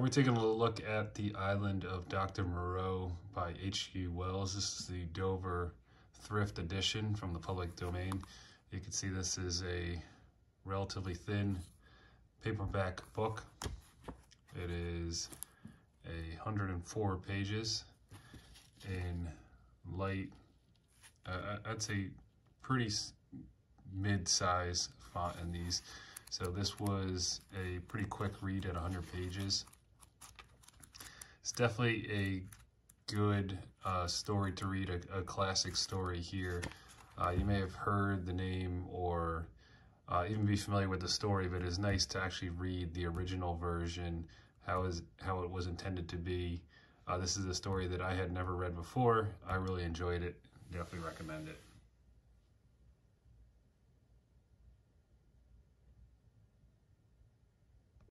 We're taking a look at The Island of Dr. Moreau by H.G. Wells. This is the Dover Thrift Edition from the public domain. You can see this is a relatively thin paperback book. It is a 104 pages in light, uh, I'd say pretty mid-size font in these. So this was a pretty quick read at 100 pages. Definitely a good uh, story to read, a, a, classic story here. Uh, you may have heard the name or uh, even be familiar with the story, but it's nice to actually read the original version, how is how it was intended to be. Uh, this is a story that I had never read before. I really enjoyed it. Definitely recommend it.